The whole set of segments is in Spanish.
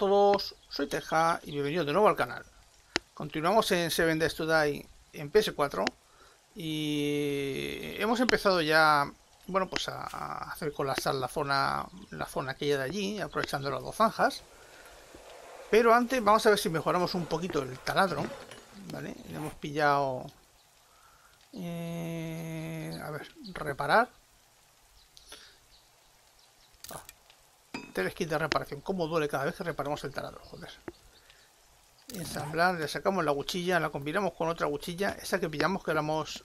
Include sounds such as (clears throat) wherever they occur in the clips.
todos, soy Teja y bienvenidos de nuevo al canal. Continuamos en Seven Days to Die en PS4 y hemos empezado ya, bueno, pues a hacer colapsar la zona, la zona aquella de allí, aprovechando las dos zanjas. Pero antes vamos a ver si mejoramos un poquito el taladro, ¿vale? hemos pillado, eh, a ver, reparar. Tres kits de reparación. ¿Cómo duele cada vez que reparamos el taladro? Joder. Ensamblar, le sacamos la cuchilla, la combinamos con otra cuchilla. Esa que pillamos que hemos,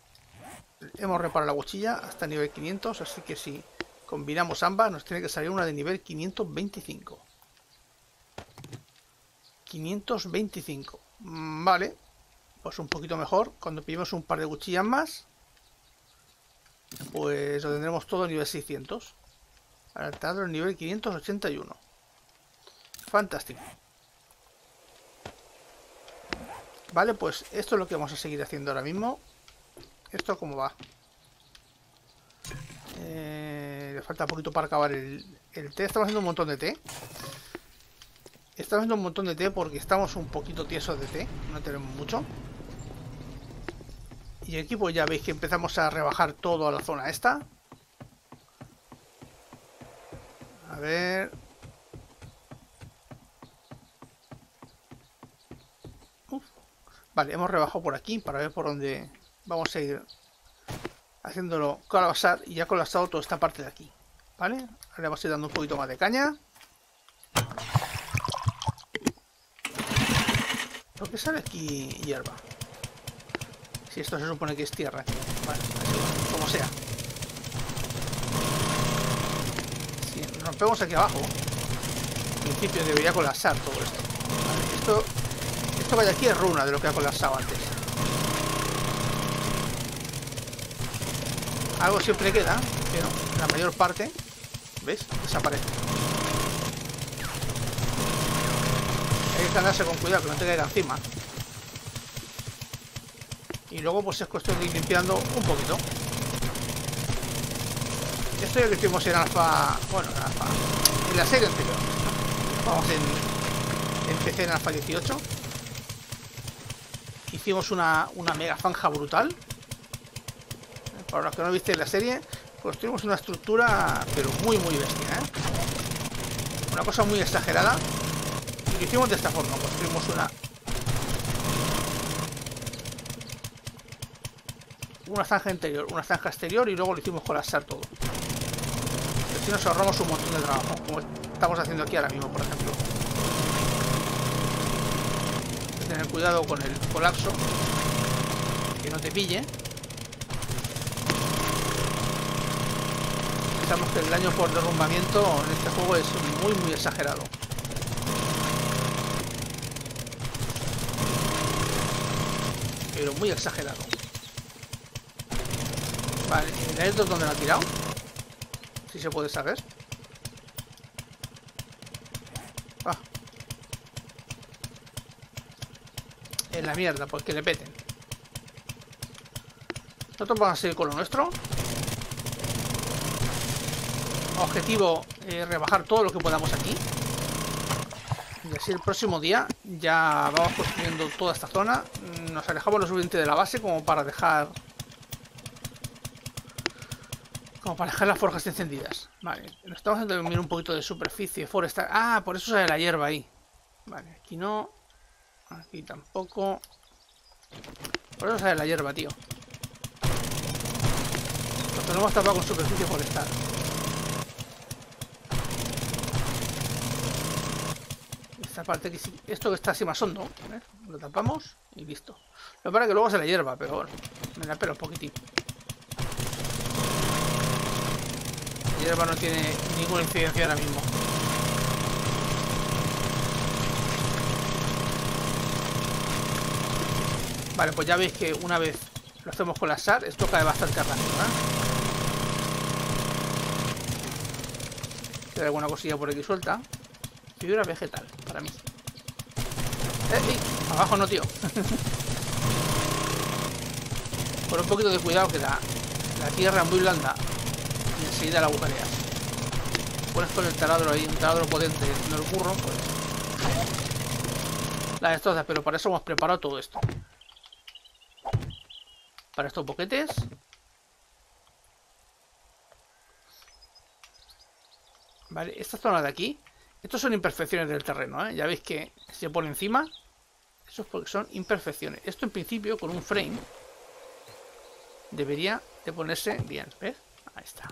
hemos reparado la cuchilla hasta nivel 500. Así que si combinamos ambas nos tiene que salir una de nivel 525. 525. Mm, vale. Pues un poquito mejor. Cuando pillemos un par de cuchillas más. Pues lo tendremos todo a nivel 600. Al nivel 581. Fantástico. Vale, pues esto es lo que vamos a seguir haciendo ahora mismo. ¿Esto cómo va? Eh, le falta poquito para acabar el té. Estamos haciendo un montón de té. Estamos haciendo un montón de té porque estamos un poquito tiesos de té. No tenemos mucho. Y aquí pues ya veis que empezamos a rebajar todo a la zona esta. A ver. Vale, hemos rebajado por aquí para ver por dónde vamos a ir haciéndolo colapsar y ya colapsado toda esta parte de aquí. ¿Vale? Ahora vamos a ir dando un poquito más de caña. ¿Por qué sale aquí hierba? Si esto se supone que es tierra. Vale, como sea. Rompemos aquí abajo, en principio debería colapsar todo esto. esto, esto vaya aquí es runa de lo que ha colapsado antes. Algo siempre queda, pero la mayor parte, ¿ves? Desaparece. Hay que andarse con cuidado que no te caiga encima. Y luego pues es cuestión de limpiando un poquito. Esto ya lo hicimos en alfa... Bueno, en alfa... En la serie anterior. Vamos en... Empecé en alfa 18. Hicimos una, una mega fanja brutal. Para los que no viste la serie, construimos una estructura, pero muy, muy bestia, ¿eh? Una cosa muy exagerada. Y lo hicimos de esta forma. Construimos una... Una zanja interior, una zanja exterior y luego lo hicimos colapsar todo si nos ahorramos un montón de trabajo, como estamos haciendo aquí ahora mismo, por ejemplo. tener cuidado con el colapso, que no te pille. Pensamos que el daño por derrumbamiento en este juego es muy, muy exagerado. Pero muy exagerado. Vale, ¿el es donde lo ha tirado? Si se puede saber. Ah. En la mierda, pues que le peten. Nosotros vamos a seguir con lo nuestro. Objetivo, eh, rebajar todo lo que podamos aquí. Y así el próximo día ya vamos construyendo toda esta zona. Nos alejamos lo suficiente de la base como para dejar para dejar las forjas encendidas. Vale, nos estamos haciendo un poquito de superficie forestal. Ah, por eso sale la hierba ahí. Vale, aquí no. Aquí tampoco. Por eso sale la hierba, tío. Lo tenemos tapado con superficie forestal. Esta parte que sí, esto que está así más hondo, lo tapamos y listo. Lo para que luego se la hierba, pero bueno, me la pelo un poquitín. Hierba no tiene ninguna incidencia ahora mismo. Vale, pues ya veis que una vez lo hacemos con la SAR, esto cae bastante rápido, ¿eh? Queda alguna cosilla por aquí suelta. Figura vegetal, para mí. ¡Eh! Abajo no, tío. (laughs) Con un poquito de cuidado que la, la tierra es muy blanda enseguida la agujereas. Pones con el taladro ahí, un taladro potente, no el burro, pues Las destrozas, pero para eso hemos preparado todo esto. Para estos boquetes. Vale, esta zona de aquí. Estos son imperfecciones del terreno, ¿eh? Ya veis que se pone encima. Eso es porque son imperfecciones. Esto en principio, con un frame, debería de ponerse bien. ¿Ves? Ahí está.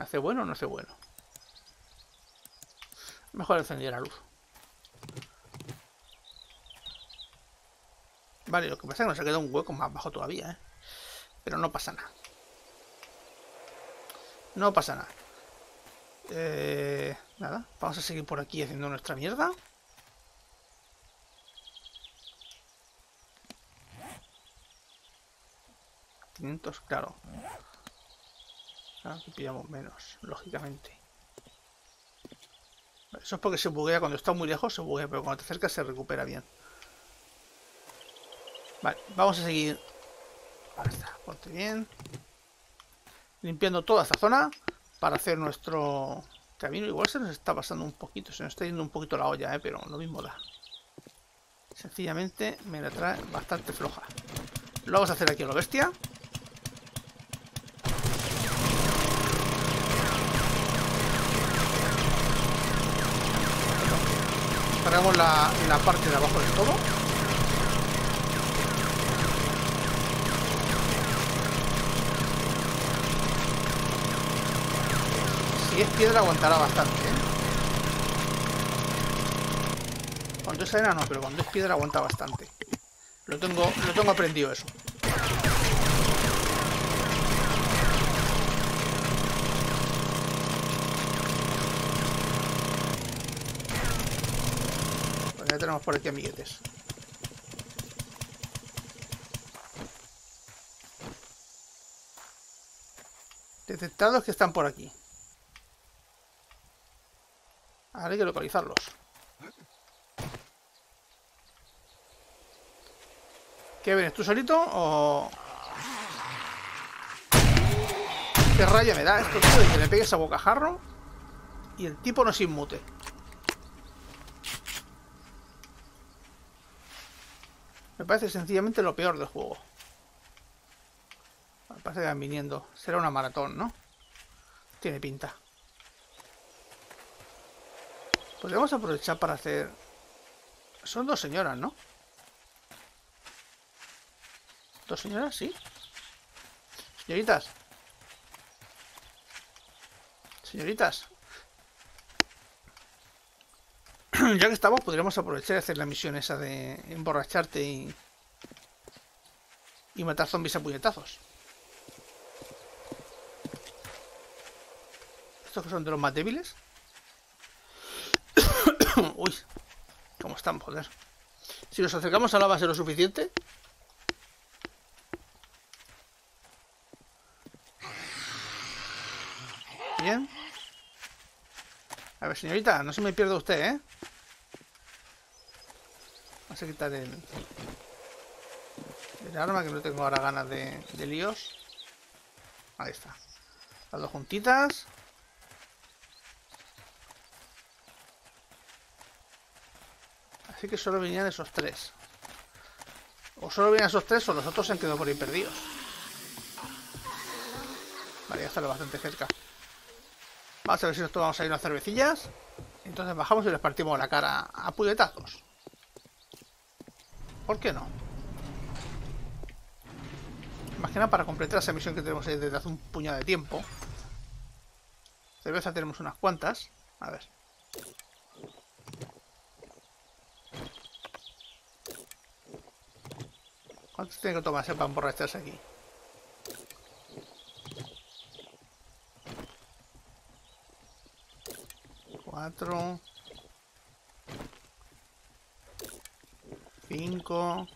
¿Hace bueno o no hace bueno? Mejor encender la luz. Vale, lo que pasa es que nos ha quedado un hueco más bajo todavía, ¿eh? Pero no pasa nada. No pasa nada. Eh, nada, vamos a seguir por aquí haciendo nuestra mierda. ¿500? Claro. Aquí pillamos menos, lógicamente. Eso es porque se buguea cuando está muy lejos, se buguea, pero cuando te acercas se recupera bien. Vale, vamos a seguir. Ahí bien. Limpiando toda esta zona para hacer nuestro camino. Igual se nos está pasando un poquito, se nos está yendo un poquito la olla, ¿eh? pero lo mismo da. Sencillamente me la trae bastante floja. Lo vamos a hacer aquí a lo bestia. Cargamos la, la parte de abajo del todo. es piedra aguantará bastante, ¿eh? Cuando es arena no, pero cuando es piedra aguanta bastante. Lo tengo, lo tengo aprendido eso. Tenemos por aquí amiguetes. Detectados que están por aquí. Ahora hay que localizarlos. ¿Qué vienes tú solito o...? ¿Qué raya me da esto, tío? De que le pegues a bocajarro y el tipo no se inmute. Me parece sencillamente lo peor del juego. Me parece que van viniendo. Será una maratón, ¿no? Tiene pinta. Podríamos aprovechar para hacer... Son dos señoras, ¿no? ¿Dos señoras? Sí. Señoritas. Señoritas. (clears throat) ya que estamos, podríamos aprovechar y hacer la misión esa de emborracharte y... Y matar zombies a puñetazos. ¿Estos que son de los más débiles? (clears throat) Uy, ¿cómo están, joder? Si nos acercamos a la base lo suficiente... Bien. A ver, señorita, no se me pierda usted, ¿eh? El... El arma, que no tengo ahora ganas de, de líos. Ahí está. Las dos juntitas. Así que solo venían esos tres. O solo venían esos tres o los otros se han quedado por ahí perdidos. Vale, ya está bastante cerca. Vamos a ver si nos tomamos ahí unas cervecillas. Entonces bajamos y les partimos la cara a puñetazos. ¿Por qué no? Más que nada para completar esa misión que tenemos ahí desde hace un puñado de tiempo. Cerveza tenemos unas cuantas. A ver. ¿Cuántos tiene que tomarse para emborracharse aquí? Cuatro. 5.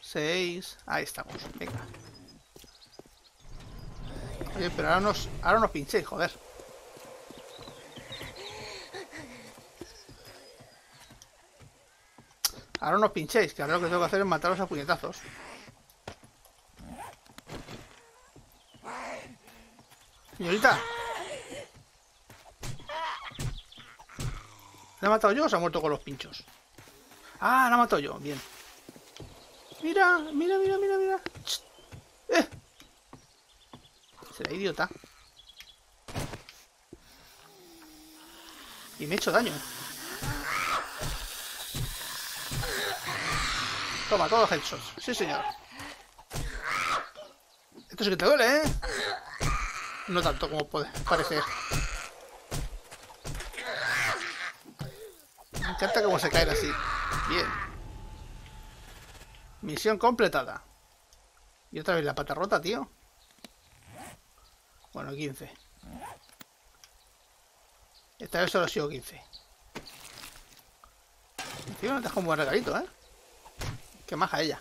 6. Ahí estamos. Venga. Oye, pero ahora nos, ahora nos pinchéis, joder. Ahora nos pinchéis, que ahora lo que tengo que hacer es mataros a puñetazos. Señorita, ¿La he matado yo o se ha muerto con los pinchos? Ah, la he matado yo. Bien. Mira, mira, mira, mira, mira. ¡Eh! Será idiota. Y me he hecho daño. Toma, todos headshots. Sí, señor. Esto sí que te duele, ¿eh? No tanto como puede parecer. Encanta cómo se caen así. Bien. Misión completada. Y otra vez la pata rota, tío. Bueno, 15. Esta vez solo sido 15. Encima nos deja un buen regalito, ¿eh? Qué maja ella.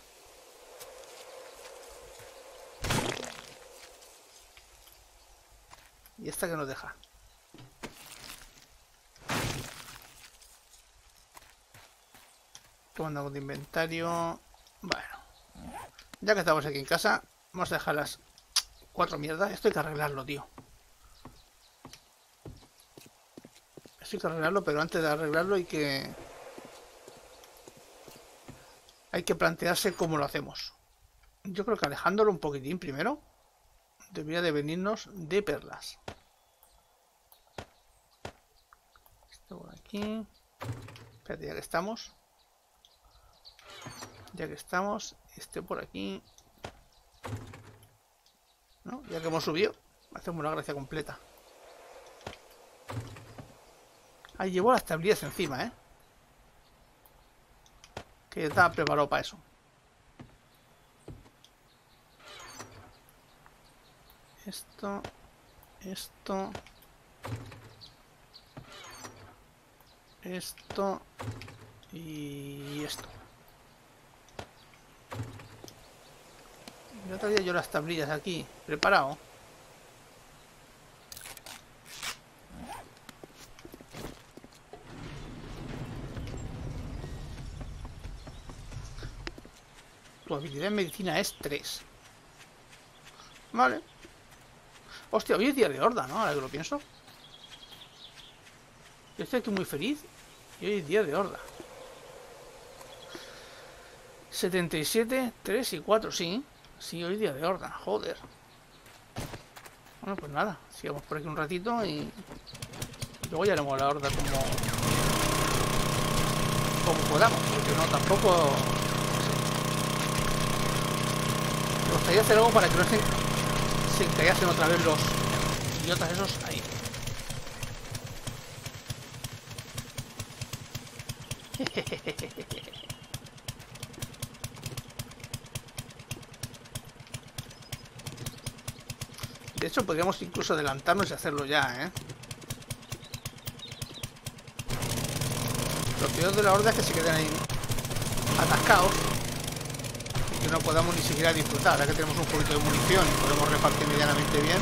¿Y esta que nos deja? Tomando de inventario. Bueno. Ya que estamos aquí en casa, vamos a dejar las cuatro mierdas. Esto hay que arreglarlo, tío. Esto hay que arreglarlo, pero antes de arreglarlo hay que... Hay que plantearse cómo lo hacemos. Yo creo que alejándolo un poquitín primero debería de venirnos de perlas. Esto por aquí. Espérate, ya que estamos. Ya que estamos, este por aquí. ¿No? Ya que hemos subido, hacemos una gracia completa. Ahí llevo las tablillas encima, ¿eh? Que ya estaba preparado para eso. Esto, esto, esto y esto. Ya traía yo las tablillas aquí, preparado. Tu habilidad en medicina es 3. Vale. Hostia, hoy es día de horda, ¿no? Ahora que lo pienso. Yo estoy aquí muy feliz y hoy es día de horda. 77, 3 y 4, sí. Sí, hoy día de horda, joder. Bueno, pues nada, sigamos por aquí un ratito y... Luego ya haremos la horda como... Como podamos, porque no, tampoco... Me gustaría hacer algo para que no se, se encallasen otra vez los idiotas esos ahí. (laughs) De hecho, podríamos incluso adelantarnos y hacerlo ya, ¿eh? Lo peor de la horda es que se queden ahí atascados y que no podamos ni siquiera disfrutar. Ahora que tenemos un poquito de munición y podemos repartir medianamente bien.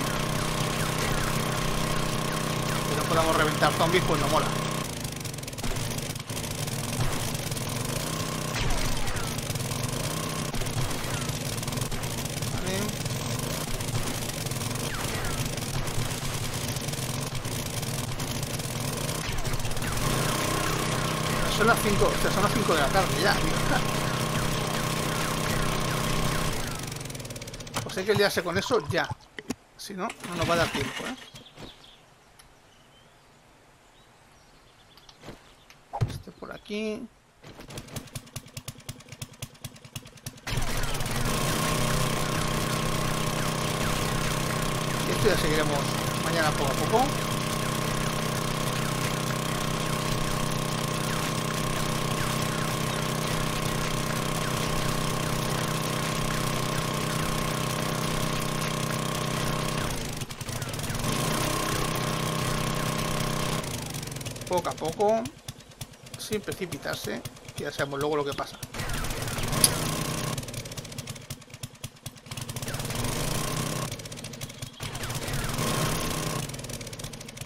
Que no podamos reventar zombies, pues no mola. son las 5, o sea, son las 5 de la tarde ya. Pues hay que liarse con eso ya. Si no, no nos va a dar tiempo, ¿eh? Este por aquí. Y esto ya seguiremos mañana poco a poco. A poco, sin precipitarse, que ya sabemos luego lo que pasa.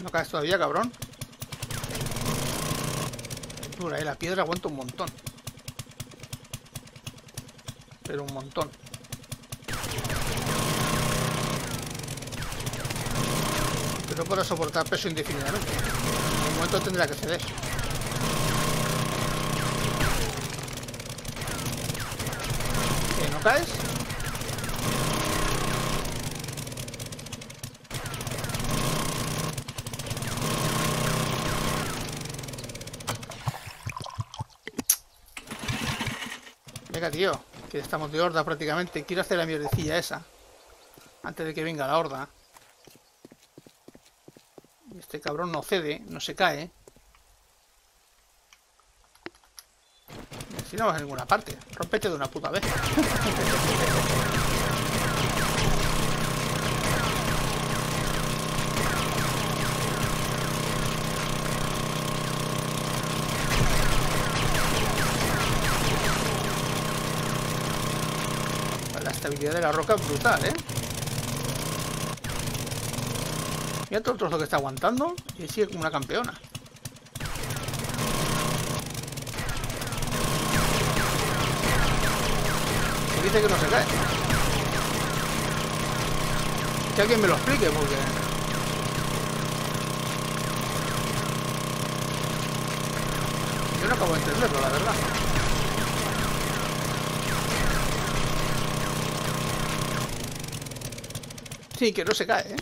No caes todavía, cabrón. Eh, la piedra aguanta un montón. Pero un montón. Que no puedo soportar peso indefinidamente. En un momento tendrá que ceder. ¿Que no caes? Venga, tío, que estamos de horda prácticamente. Quiero hacer la mierdecilla esa. Antes de que venga la horda. Este cabrón no cede, no se cae. Si no vas a ninguna parte. Rompete de una puta vez. La estabilidad de la roca es brutal, ¿eh? Mira todo el trozo que está aguantando y sigue como una campeona. Se dice que no se cae. Que alguien me lo explique porque... Yo no acabo de entenderlo, la verdad. Sí, que no se cae, ¿eh?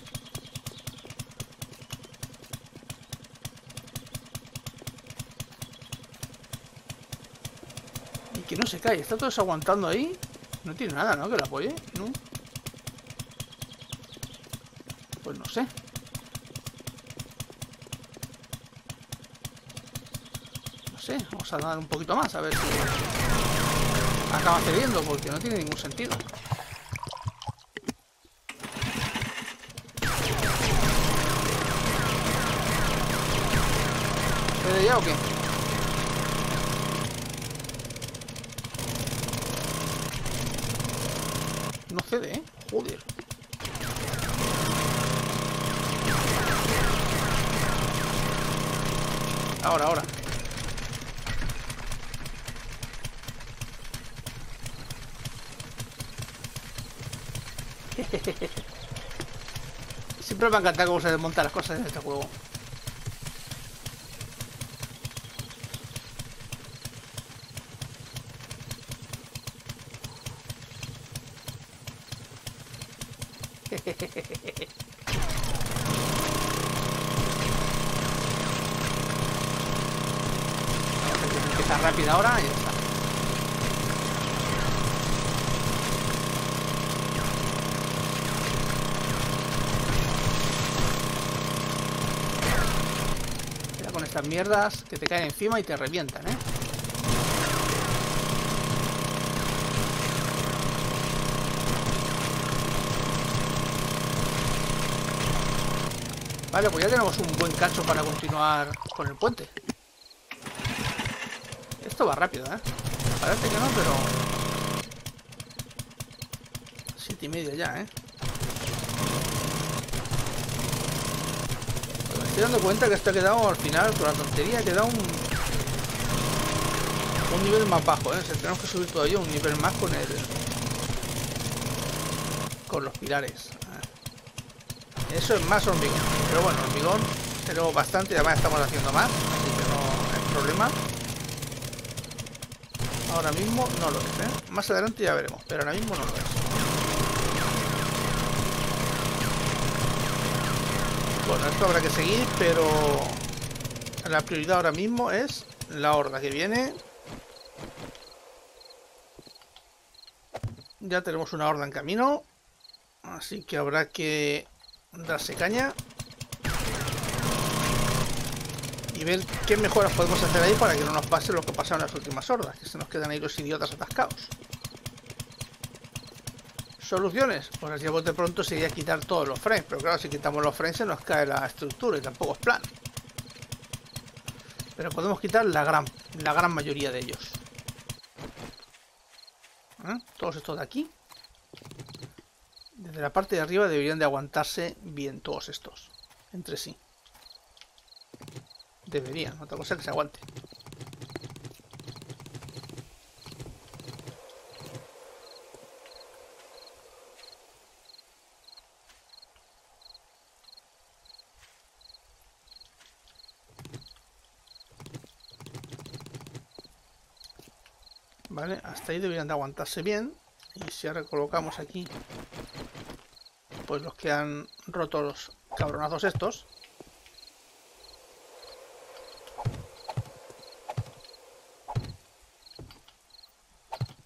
Y que no se cae. Está todo eso aguantando ahí. No tiene nada, ¿no? Que lo apoye. ¿No? Pues no sé. No sé. Vamos a dar un poquito más. A ver si acaba cediendo. Porque no tiene ningún sentido. ¿Cede ya o qué? No cede, ¿eh? Joder. Ahora, ahora. (laughs) Siempre me ha encantado cómo se desmontan las cosas en este juego. Empieza rápida ahora y ya está. Cuidado con estas mierdas que te caen encima y te revientan, ¿eh? Vale, pues ya tenemos un buen cacho para continuar con el puente. Esto va rápido, ¿eh? Parece que no, pero... Siete y medio ya, ¿eh? Me estoy dando cuenta que esto ha quedado al final, con la tontería, ha quedado un... Un nivel más bajo, ¿eh? Tenemos que subir todavía un nivel más con el... Con los pilares. Es más hormigón. Pero bueno, hormigón tenemos bastante además estamos haciendo más. Así que no hay problema. Ahora mismo no lo es, ¿eh? Más adelante ya veremos, pero ahora mismo no lo es. Bueno, esto habrá que seguir, pero la prioridad ahora mismo es la horda que viene. Ya tenemos una horda en camino, así que habrá que darse caña y ver qué mejoras podemos hacer ahí para que no nos pase lo que pasó en las últimas hordas, que se nos quedan ahí los idiotas atascados. ¿Soluciones? Pues así de pronto sería quitar todos los frames, pero claro, si quitamos los frames se nos cae la estructura y tampoco es plan. Pero podemos quitar la gran, la gran mayoría de ellos. ¿Eh? Todos estos de aquí. Desde la parte de arriba deberían de aguantarse bien todos estos. Entre sí. Deberían, otra cosa que se aguante. Vale, hasta ahí deberían de aguantarse bien. Y si ahora colocamos aquí pues los que han roto los cabronazos estos.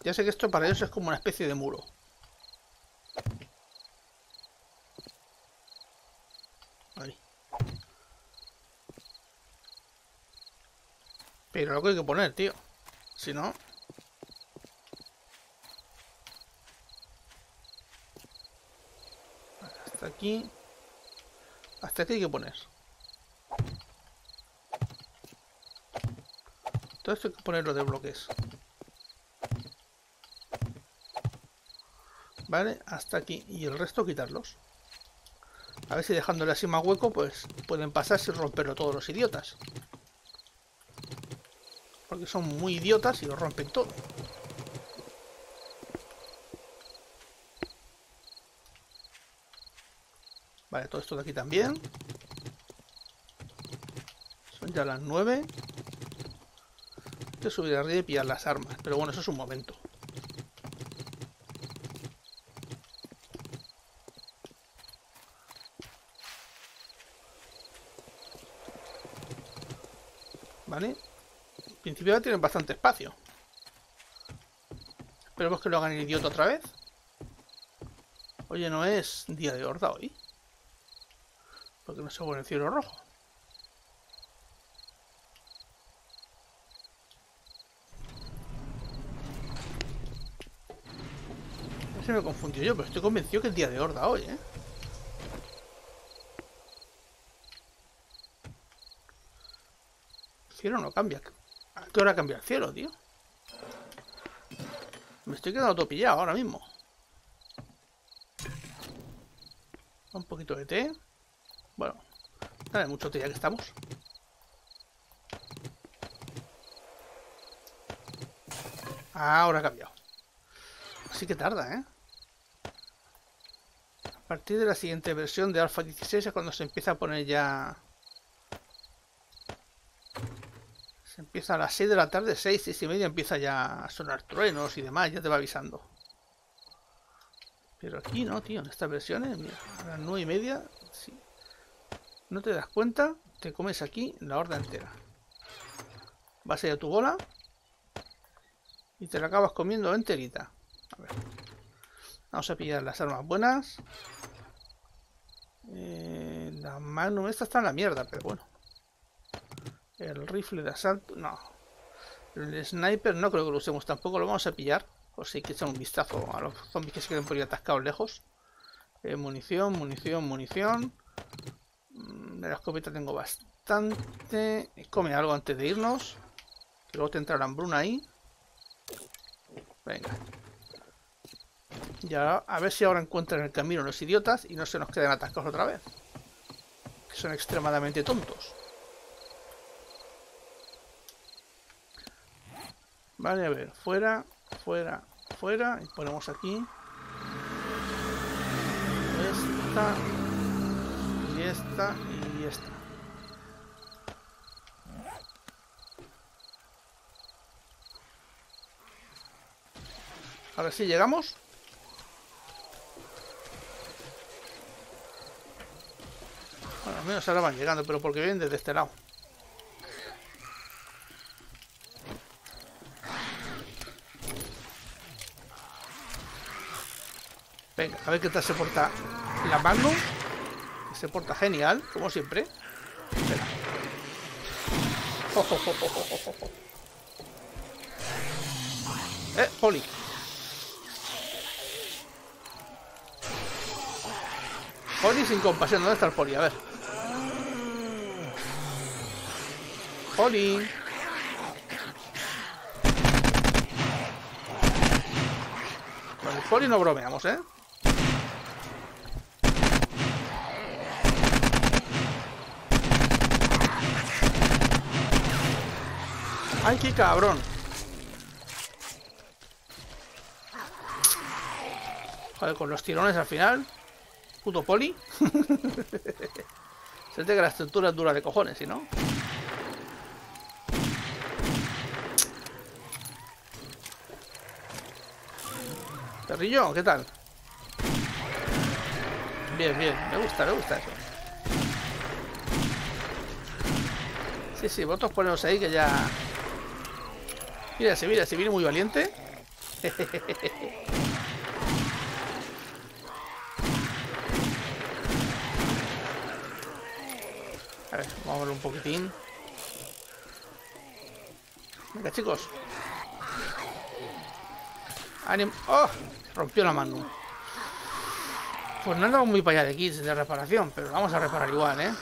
Ya sé que esto para ellos es como una especie de muro. Pero lo que hay que poner, tío. Si no... Hasta aquí... Hasta aquí hay que poner. Todo esto hay que ponerlo de bloques. ¿Vale? Hasta aquí. Y el resto quitarlos. A ver si dejándole así más hueco, pues pueden pasarse y romperlo todos los idiotas. Porque son muy idiotas y lo rompen todo. Vale, todo esto de aquí también. Son ya las nueve. Hay que subir arriba y pillar las armas. Pero bueno, eso es un momento. ¿Vale? En principio tienen bastante espacio. Esperemos que lo hagan el idiota otra vez. Oye, no es día de horda hoy. Porque no se el cielo rojo. Se me confundió yo, pero estoy convencido que es día de horda hoy, ¿eh? cielo no cambia. ¿A qué hora cambia el cielo, tío? Me estoy quedando todo pillado ahora mismo. Un poquito de té. Bueno, no mucho té ya que estamos. Ahora ha cambiado. Así que tarda, ¿eh? A partir de la siguiente versión de Alpha 16 es cuando se empieza a poner ya Se empieza a las 6 de la tarde, 6, 6 y media empieza ya a sonar truenos y demás, ya te va avisando. Pero aquí no, tío, en estas versiones, mira, a las 9 y media, sí. No te das cuenta, te comes aquí la horda entera. Vas a ir a tu bola y te la acabas comiendo enterita. A ver. Vamos a pillar las armas buenas. Eh, la mano esta está en la mierda, pero bueno. El rifle de asalto, no. El sniper no creo que lo usemos tampoco, lo vamos a pillar. O si hay que echar un vistazo a los zombies que se queden por ahí atascados lejos. Eh, munición, munición, munición. Mm, de la escopeta tengo bastante. Come algo antes de irnos. Que luego te entra la hambruna ahí. Venga. Ya, a ver si ahora encuentran el camino los idiotas y no se nos queden atascados otra vez. Que son extremadamente tontos. Vale, a ver, fuera, fuera, fuera. Y ponemos aquí. Esta. Esta. Y esta. Ahora sí, llegamos. Bueno, al menos ahora van llegando, pero porque vienen desde este lado. Venga, a ver qué tal se porta la Magnum. Se porta genial, como siempre. Espera. eh, Poli. Poli sin compasión. ¿Dónde está el Poli? A ver. Poli. Con el Poli no bromeamos, ¿eh? ¡Ay, qué cabrón! Joder, con los tirones al final. Puto poli. (laughs) Se que la estructura es dura de cojones, ¿sí no? Perrillo, ¿qué tal? Bien, bien, me gusta, me gusta eso. Sí, sí, vosotros poneros ahí que ya... Mira, se mira, se viene muy valiente. A ver, vamos a ver un poquitín. Venga, chicos. ¡Ánimo! ¡Oh! Rompió la mano. Pues no andamos muy para allá de kits de reparación, pero vamos a reparar igual, ¿eh?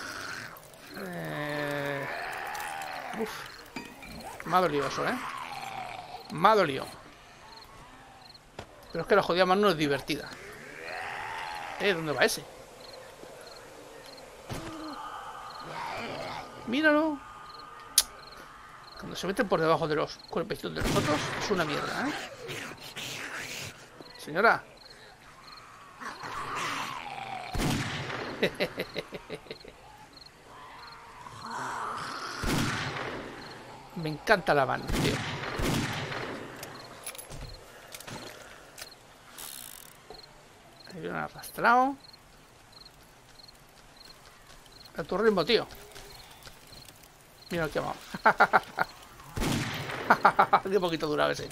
eh... Uf. Me ha dolido eso, ¿eh? Me. Pero es que la jodida mano es divertida. ¿Eh? ¿Dónde va ese? Míralo. Cuando se meten por debajo de los cuerpecitos de los otros, es una mierda, ¿eh? Señora. (laughs) Me encanta la van, tío. Ahí viene arrastrado. A tu ritmo, tío. Mira que vamos. (laughs) Qué poquito duraba ese.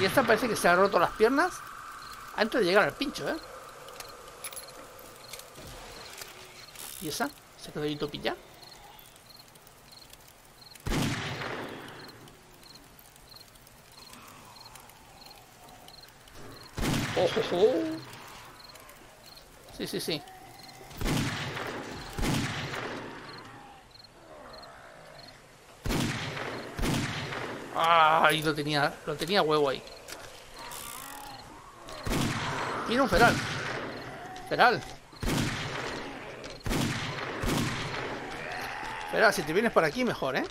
Y esta parece que se ha roto las piernas antes de llegar al pincho, ¿eh? ¿Y esa? ¿Se quedó ahí topilla? ¡Oh, Sí, sí, sí. Ay, lo tenía, lo tenía huevo ahí. Mira un feral. Feral. Feral, si te vienes por aquí mejor, ¿eh?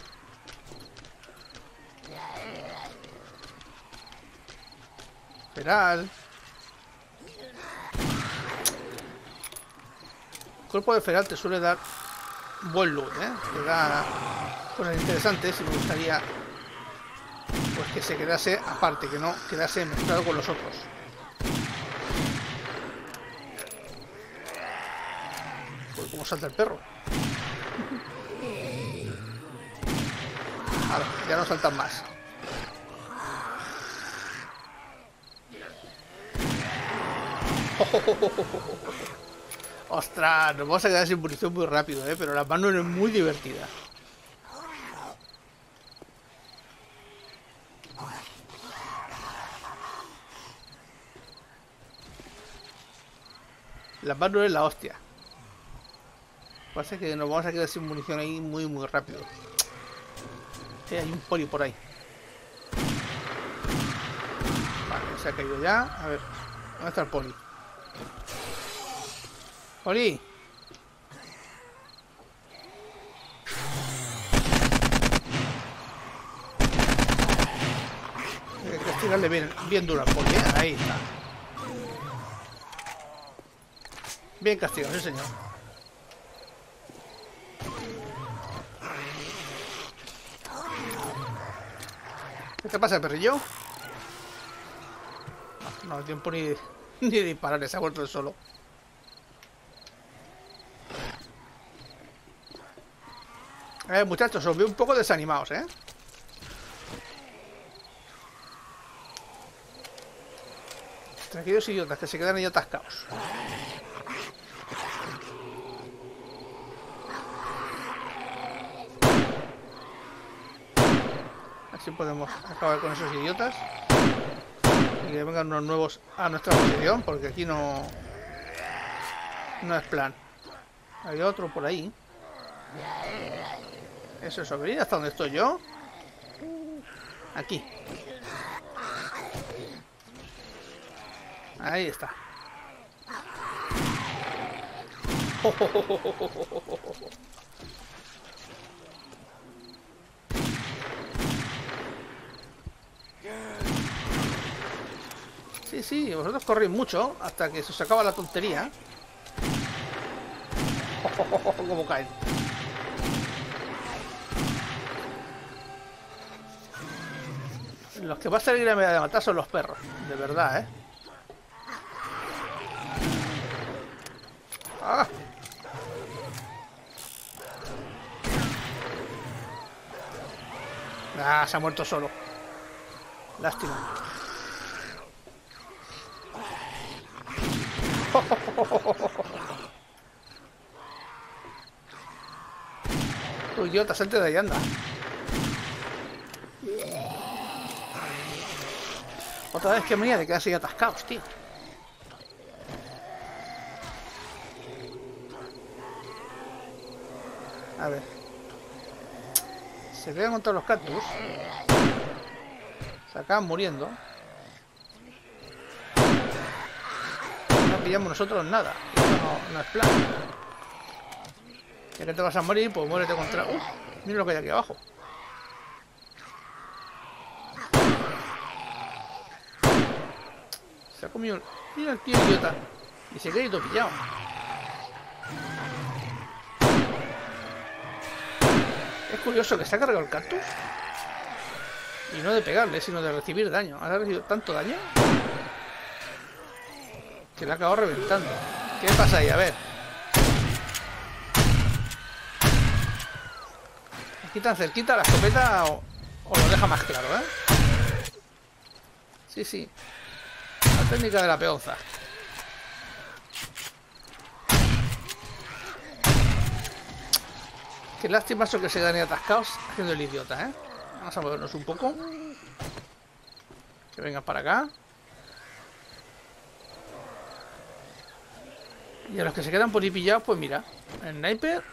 Feral. Cuerpo de feral te suele dar buen loot, ¿eh? Te da cosas interesantes y me gustaría pues que se quedase aparte, que no quedase mezclado con los otros. Pues como salta el perro. (laughs) Ahora, ya no saltan más. (laughs) ¡Ostras! Nos vamos a quedar sin munición muy rápido, ¿eh? Pero la mano es muy divertida. La mano es la hostia. Pasa que nos vamos a quedar sin munición ahí muy muy rápido. Eh, hay un poli por ahí. Vale, se ha caído ya. A ver, ¿dónde está el poli? ¡Poli! Hay que castigarle bien, bien al poli, ¿eh? Ahí está. Bien castigado, sí señor. ¿Qué te pasa, perrillo? No, no tiempo ni, (laughs) ni de disparar, se ha vuelto el solo. Eh, muchachos, os veo un poco desanimados, ¿eh? Tranquilos idiotas, que se quedan ahí atascados. Así podemos acabar con esos idiotas. Y que vengan unos nuevos a nuestra posición, porque aquí no... No es plan. Hay otro por ahí. Eso es venir hasta donde estoy yo. Aquí. Ahí está. Sí, sí, vosotros corréis mucho hasta que se os acaba la tontería. (laughs) ¿Cómo caen? Los que va a salir a de matar son los perros, de verdad, ¿eh? ¡Ah! Ah, se ha muerto solo. Lástima. (laughs) Tu idiota, salte de ahí, anda. Otra vez que venía de quedarse ahí atascados, tío. A ver. Se pegan contra los cactus. Se acaban muriendo. No pillamos nosotros nada. No, no es plan. Ya que te vas a morir, pues muérete contra... Uf, mira lo que hay aquí abajo. Se ha comido... Mira el tío idiota. Y se queda todo pillado. Es curioso que se ha cargado el cactus. Y no de pegarle, sino de recibir daño. Ha recibido tanto daño que le ha acabado reventando. ¿Qué pasa ahí? A ver. Aquí tan cerquita la escopeta o lo deja más claro, ¿eh? Sí, sí. Técnica de la peonza. Qué lástima eso que se dan atascados haciendo el idiota, ¿eh? Vamos a movernos un poco. Que vengan para acá. Y a los que se quedan por ahí pillados, pues mira. El sniper.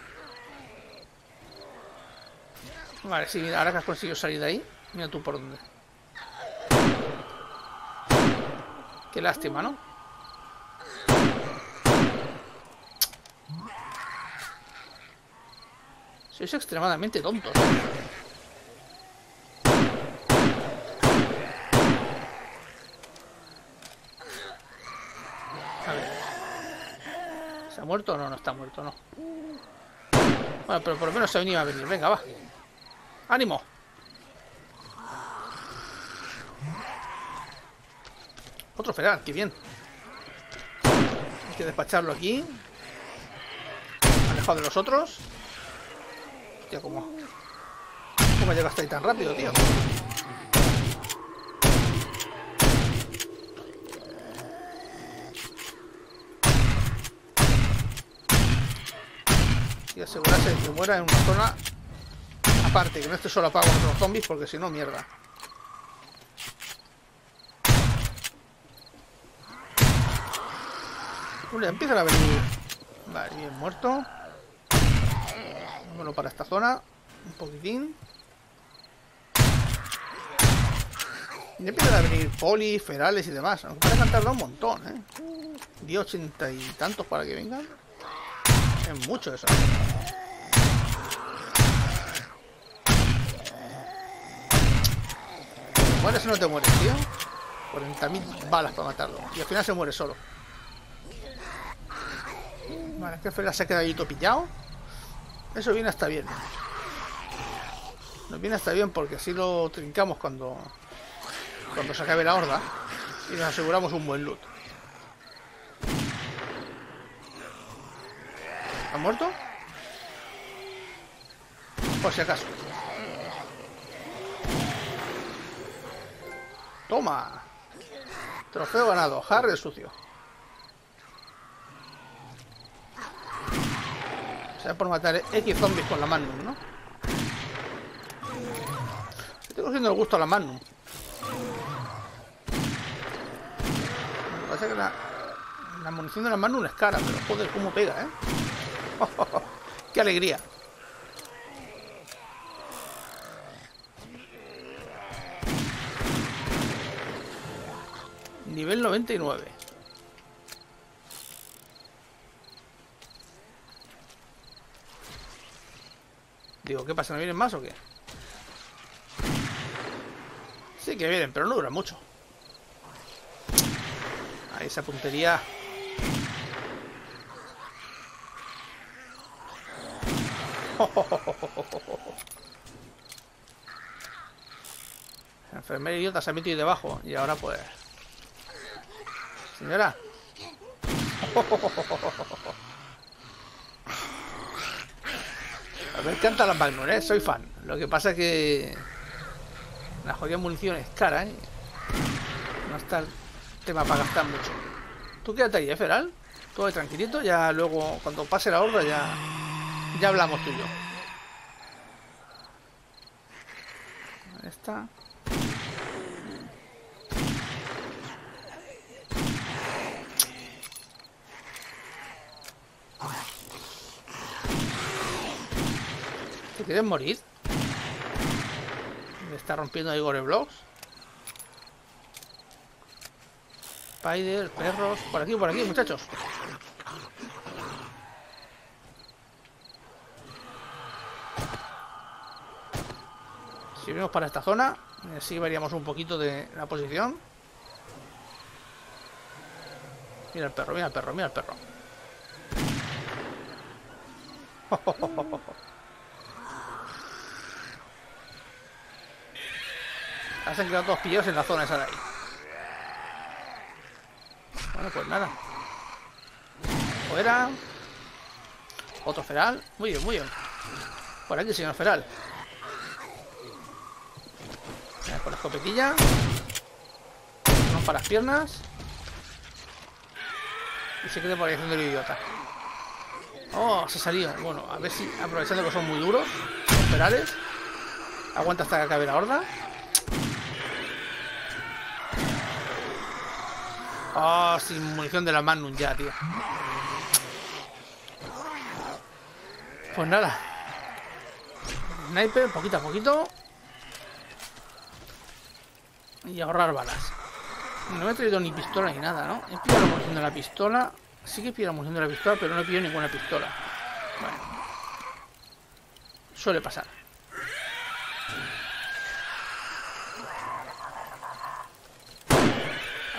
Vale, sí, ahora que has conseguido salir de ahí. Mira tú por dónde. Qué lástima, ¿no? Sois extremadamente tontos. A ver. ¿Se ha muerto o no? No está muerto, no. Bueno, pero por lo menos se ha venido a venir. Venga, va. ¡Ánimo! Otro feral, qué bien. Hay que despacharlo aquí. Alejado de los otros. Hostia, ¿cómo? ¿Cómo llegaste ahí tan rápido, tío? Y asegurarse de que muera en una zona aparte, que no esté solo apago con los zombies, porque si no, mierda. Uy, empiezan a venir. Vale, bien muerto. Bueno, para esta zona. Un poquitín. Y empiezan a venir polis, ferales y demás. Aunque parece que un montón, ¿eh? Día ochenta y tantos para que vengan. Es mucho eso. Mueres o no te mueres, tío. 40.000 balas para matarlo. Y al final se muere solo. Vale, que Fera se ha quedado ahí topillado. Eso viene hasta bien. Nos viene hasta bien porque así lo trincamos cuando cuando se acabe la horda y nos aseguramos un buen loot. ¿Ha muerto? Por si acaso. Toma. Trofeo ganado. Harry sucio. Sea, por matar X zombies con la Magnum, ¿no? Estoy cogiendo el gusto a la Magnum. Me parece que la, la munición de la Magnum es cara, pero joder, cómo pega, ¿eh? (laughs) ¡Qué alegría! Nivel 99. Digo, ¿qué pasa? ¿No vienen más o qué? Sí que vienen, pero no duran mucho. Ahí esa puntería. (laughs) enfermera idiota se ha metido debajo y ahora pues... Señora. (laughs) A ver, canta las Magnum, ¿eh? Soy fan. Lo que pasa es que... La jodida munición es cara, ¿eh? No está el tema para gastar mucho. Tú quédate ahí, ¿eh, Feral? Todo tranquilito, ya luego, cuando pase la horda, ya... Ya hablamos tú y yo. Ahí está. ¿Te quieres morir? Me está rompiendo ahí Gore Blocks. Spider, perros. Por aquí, por aquí, muchachos. Si venimos para esta zona, así veríamos un poquito de la posición. Mira el perro, mira el perro, mira el perro. (laughs) Hacen quedado todos pillados en la zona esa de ahí. Bueno, pues nada. Fuera. Otro feral. Muy bien, muy bien. Por aquí, señor feral. Con la escopetilla. Rompa las piernas. Y se quede por ahí haciendo el idiota. Oh, se salió. Bueno, a ver si aprovechando que son muy duros. Los ferales. Aguanta hasta que acabe la horda. Oh, sin munición de la Magnum ya, tío. Pues nada. Sniper, poquito a poquito. Y ahorrar balas. No me he traído ni pistola ni nada, ¿no? He pillado la munición de la pistola. Sí que he pillado la munición de la pistola, pero no he pillado ninguna pistola. Bueno. Suele pasar.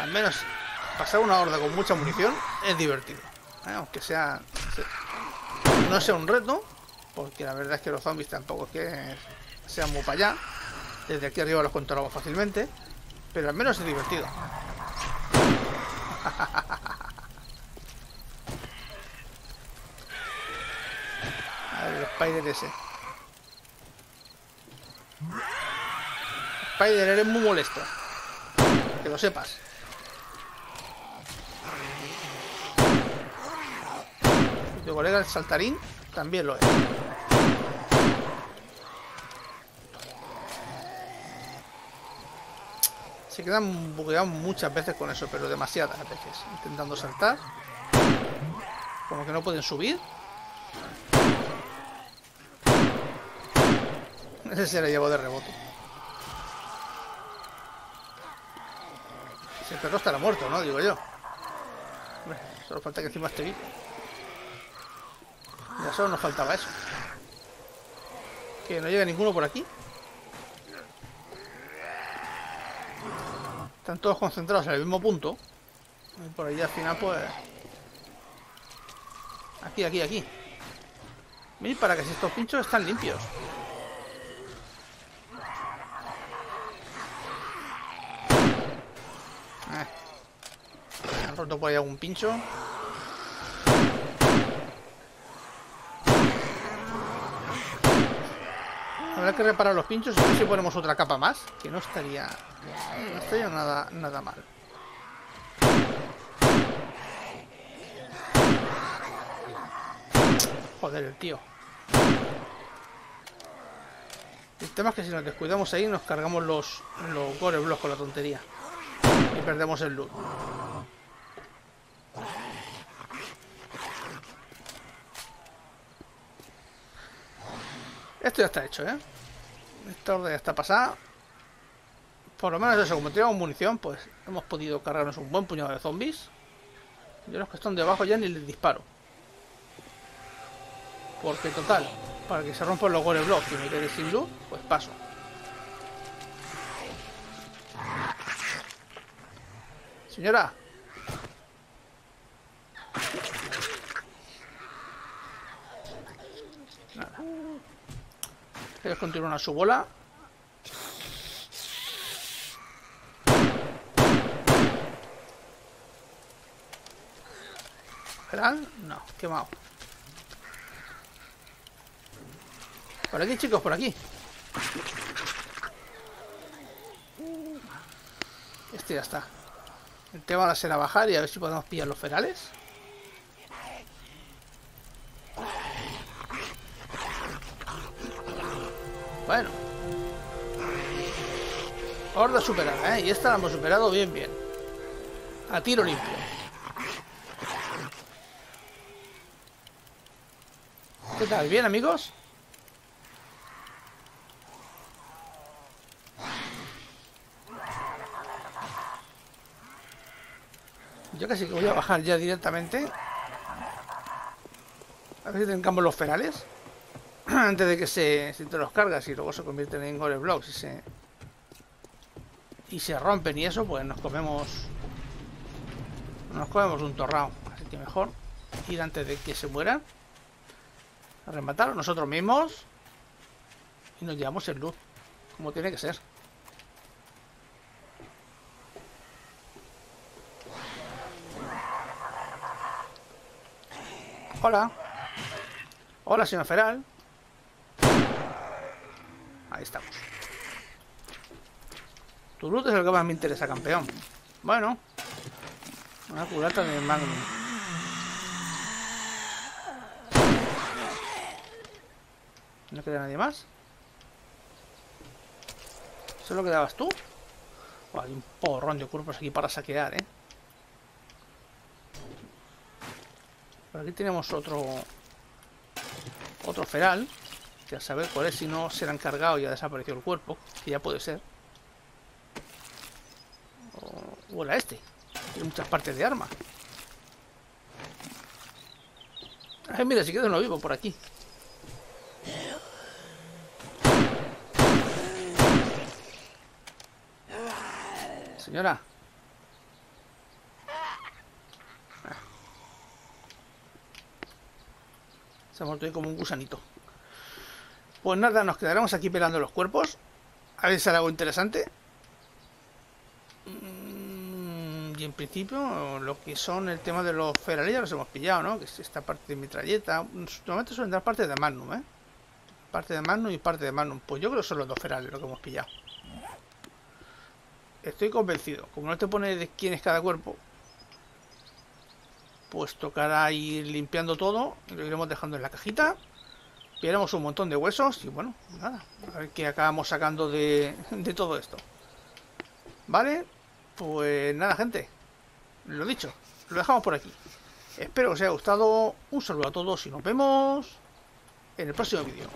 Al menos pasar una horda con mucha munición es divertido. ¿eh? Aunque sea... No sea un reto, porque la verdad es que los zombies tampoco es que sean muy para allá. Desde aquí arriba los controlamos fácilmente. Pero al menos es divertido. (laughs) A ver, el Spider ese. Spider, eres muy molesto. Que lo sepas. Tu colega el saltarín también lo es. Se quedan bugueados muchas veces con eso, pero demasiadas veces. Intentando saltar. Como que no pueden subir. (laughs) Ese se le llevó de rebote. Ese perro estará muerto, ¿no? Digo yo. solo falta que encima esté vivo. Ya solo nos faltaba eso. Que no llega ninguno por aquí. Están todos concentrados en el mismo punto. Y por ahí al final, pues... Aquí, aquí, aquí. Mira, para que si estos pinchos están limpios. Eh. Han roto por ahí algún pincho. Habrá que reparar los pinchos y si ponemos otra capa más. Que no estaría... No estaría nada, nada mal. Joder, el tío. El tema es que si nos descuidamos ahí nos cargamos los, los gore blocks con la tontería. Y perdemos el loot. Esto ya está hecho, ¿eh? Esta orden ya está pasada. Por lo menos eso, como teníamos munición, pues hemos podido cargarnos un buen puñado de zombies. Yo los que están debajo ya ni les disparo. Porque total, para que se rompan los gore blocks y me quede sin luz, pues paso. Señora. Ellos continúan a su bola. ¿Verán? No, quemado. Por aquí, chicos, por aquí. Este ya está. El tema ahora será bajar y a ver si podemos pillar los ferales. Bueno. Horda superada, ¿eh? Y esta la hemos superado bien, bien. A tiro limpio. ¿Qué tal? ¿Bien, amigos? Yo casi que voy a bajar ya directamente. A ver si tengamos los ferales. (clears throat) Antes de que se, se los cargas y luego se convierten en gore blocks y se... Y se rompen y eso, pues nos comemos... Nos comemos un torrao. Así que mejor ir antes de que se mueran. A rematar nosotros mismos. Y nos llevamos el luz. Como tiene que ser. Hola. Hola, señor Feral. Ahí estamos. Tu luz es el que más me interesa, campeón. Bueno. Una culata de Magnum. ¿No queda nadie más? ¿Solo quedabas tú? hay un porrón de cuerpos aquí para saquear, ¿eh? Aquí tenemos otro... Otro feral. Que a saber cuál es, si no se le han cargado y ha desaparecido el cuerpo. Que ya puede ser. O, este. Tiene muchas partes de arma. Ay, mira, si queda uno vivo por aquí. Señora. Se ha muerto ahí como un gusanito. Pues nada, nos quedaremos aquí pelando los cuerpos. A ver si sale algo interesante. Mm, y en principio, lo que son el tema de los ferales ya los hemos pillado, ¿no? Que es esta parte de mitralleta. Normalmente suelen dar parte de Magnum, ¿eh? Parte de Magnum y parte de Magnum. Pues yo creo que son los dos ferales lo que hemos pillado. Estoy convencido. Como no te pone de quién es cada cuerpo, pues tocará ir limpiando todo lo iremos dejando en la cajita. Pillaremos un montón de huesos y bueno, nada, a ver qué acabamos sacando de, de todo esto. ¿Vale? Pues nada, gente. Lo dicho, lo dejamos por aquí. Espero que os haya gustado. Un saludo a todos y nos vemos en el próximo vídeo.